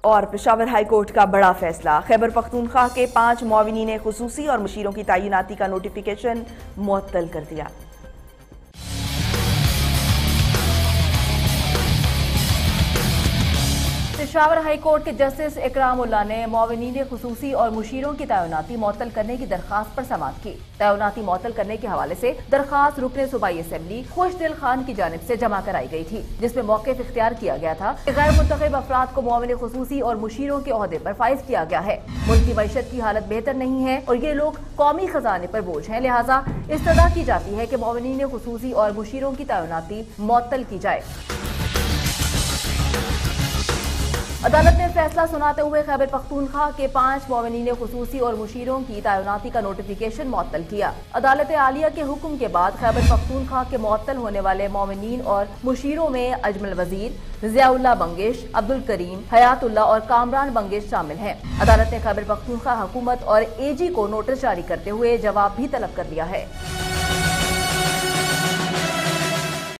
اور Peshawar high court کا بڑا فیصلہ۔ خیبر پختونخوا کے پانچ معاونین خصوصی اور مشیروں کی تعیناتی کا نوٹیفیکیشن معطل کر دیا۔ پشاور ہائی کورٹ کے جسٹس اکرام اللہ نے معاونین خصوصی اور مشیروں کی تعیناتی معطل کرنے کی درخواست پر سماعت کی۔ تعیناتی معطل کرنے کے حوالے سے درخواست رکن صوبائی اسمبلی خوش دل خان کی جانب سے جمع کرائی گئی تھی، جس میں موقف اختیار کیا گیا تھا کہ غیر منتخب افراد کو معاون خصوصی اور مشیروں کے عہدے پر فائز کیا گیا ہے۔ ملک کی معیشت کی حالت بہتر نہیں ہے اور یہ لوگ قومی خزانے پر بوجھ ہیں، لہٰذا استدا کی جاتی ہے کہ معاونین خصوصی اور مشیروں کی تعیناتی معطل کی جائے۔ عدالت نے فیصلہ سناتے ہوئے خیبر پختونخوا کے پانچ معاونین خصوصی اور مشیروں کی تعیناتی کا نوٹیفیکیشن معطل کیا۔ عدالت عالیہ کے حکم کے بعد خیبر پختونخوا کے معطل ہونے والے معاونین اور مشیروں میں اجمل وزیر، ضیاء اللہ بنگش عبد الکریم حیات اللہ اور کامران بنگش شامل ہیں۔ عدالت نے خیبر پختونخوا حکومت اور اے جی کو نوٹس جاری کرتے ہوئے جواب بھی طلب کر دیا ہے۔